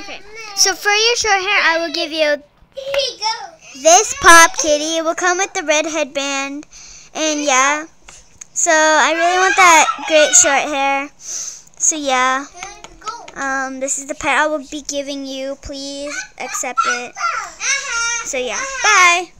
Okay. So for your short hair, I will give you this pop kitty. It will come with the red headband. And yeah. So I really want that great short hair. So yeah. Um, this is the pet I will be giving you. Please accept it. So yeah. Bye.